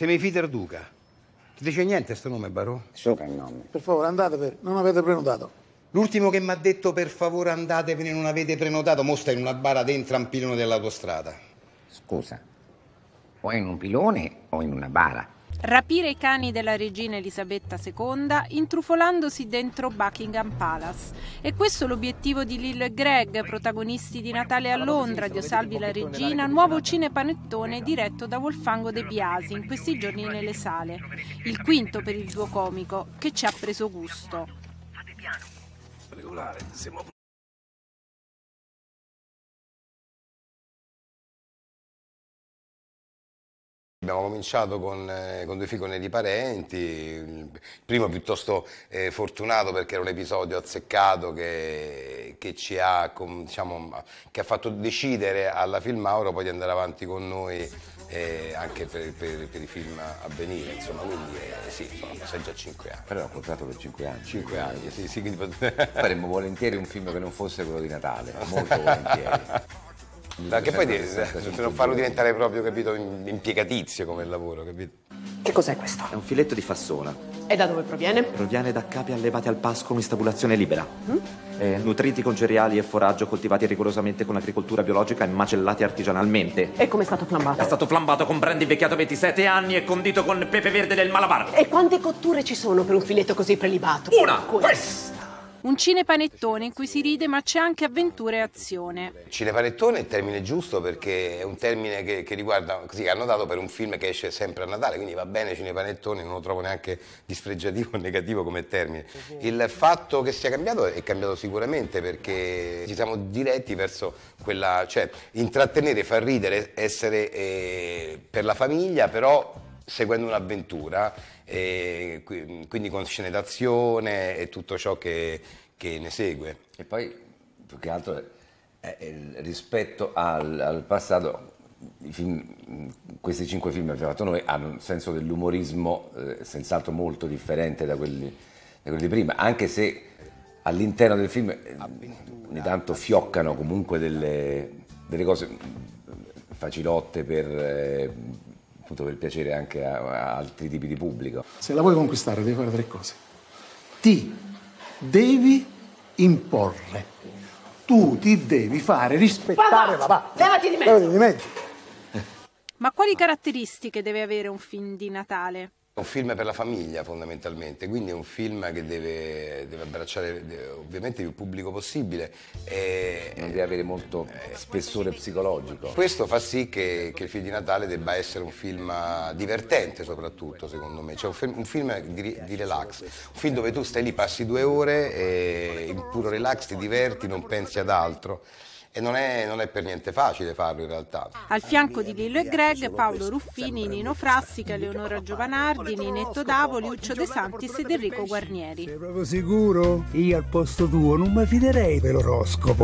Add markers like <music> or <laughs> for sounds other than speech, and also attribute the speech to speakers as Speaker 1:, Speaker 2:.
Speaker 1: Semifiter Duca. Ti dice niente sto nome, Barò?
Speaker 2: Soprannome.
Speaker 3: Per favore, andate, non avete prenotato.
Speaker 1: L'ultimo che mi ha detto per favore andatevene, non avete prenotato, mostra in una bara dentro a un pilone dell'autostrada.
Speaker 2: Scusa, o in un pilone o in una bara?
Speaker 4: Rapire i cani della regina Elisabetta II intrufolandosi dentro Buckingham Palace. E questo l'obiettivo di Lillo e Greg, protagonisti di Natale a Londra, Dio salvi la regina, nuovo cinepanettone diretto da Wolfango De Biasi, in questi giorni nelle sale. Il quinto per il duo comico, che ci ha preso gusto.
Speaker 5: Regolare, siamo
Speaker 6: Abbiamo cominciato con, eh, con due figli con i parenti, il primo piuttosto eh, fortunato perché era un episodio azzeccato che, che ci ha, com- diciamo, che ha fatto decidere alla Filmauro poi di andare avanti con noi eh, anche per, per- per i film a venire, insomma, quindi eh, sì, sono passati già cinque anni.
Speaker 7: Però ho contratto per 5 anni.
Speaker 6: Cinque anni, sì, sì, quindi <laughs>
Speaker 7: Faremmo volentieri un film che non fosse quello di Natale, <laughs> molto volentieri.
Speaker 6: Perché poi
Speaker 7: Sempre-
Speaker 6: di-
Speaker 7: sempre
Speaker 6: per
Speaker 7: sul
Speaker 6: non farlo diventare proprio, capito, impiegatizio come lavoro, capito?
Speaker 8: Che cos'è questo?
Speaker 9: È un filetto di fassona.
Speaker 8: E da dove proviene?
Speaker 9: Proviene da capi allevati al pascolo in stabulazione libera. Eh, nutriti con cereali e foraggio coltivati rigorosamente con agricoltura biologica e macellati artigianalmente.
Speaker 8: E come è stato flambato?
Speaker 9: È stato flambato con brandy invecchiato 27 anni e condito con pepe verde del Malabar.
Speaker 8: E quante cotture ci sono per un filetto così prelibato?
Speaker 9: Una!
Speaker 8: Questa!
Speaker 4: Un cinepanettone in cui si ride ma c'è anche avventura e azione.
Speaker 6: Cinepanettone è il termine giusto perché è un termine che, che riguarda, così, hanno dato per un film che esce sempre a Natale, quindi va bene cinepanettone, non lo trovo neanche dispregiativo o negativo come termine. Il fatto che sia cambiato è cambiato sicuramente perché ci siamo diretti verso quella, cioè intrattenere, far ridere, essere eh, per la famiglia, però seguendo un'avventura, qui- quindi con scene d'azione e tutto ciò che, che ne segue.
Speaker 7: E poi, più che altro, è- è rispetto al, al passato, i film- questi cinque film che abbiamo fatto noi hanno un senso dell'umorismo eh, senz'altro molto differente da quelli, da quelli di prima, anche se all'interno del film eh, ogni tanto fioccano comunque delle, delle cose facilotte per, eh, appunto per piacere anche a, a altri tipi di pubblico.
Speaker 3: Se la vuoi conquistare devi fare tre cose. Ti devi imporre. Tu ti devi fare rispettare
Speaker 8: va,
Speaker 3: papà.
Speaker 8: levati di mezzo.
Speaker 3: Levati di mezzo.
Speaker 4: Ma quali caratteristiche deve avere un film di Natale?
Speaker 6: È un film per la famiglia fondamentalmente, quindi è un film che deve, deve abbracciare ovviamente il pubblico possibile. E,
Speaker 7: Non deve avere molto spessore psicologico.
Speaker 6: questo fa sì che, che il film di Natale debba essere un film divertente soprattutto secondo me, cioè un film, un film di, di relax, un film dove tu stai lì, passi due ore e in puro relax ti diverti, non pensi ad altro e non è, non è per niente facile farlo in realtà.
Speaker 4: Al fianco di Lillo e Greg, Paolo Ruffini, Nino Frassica, Leonora Giovanardi, Ninetto Davoli, Lucio De Santis ed Enrico Guarnieri.
Speaker 10: Sei proprio sicuro? Io al posto tuo non mi fiderei dell'oroscopo.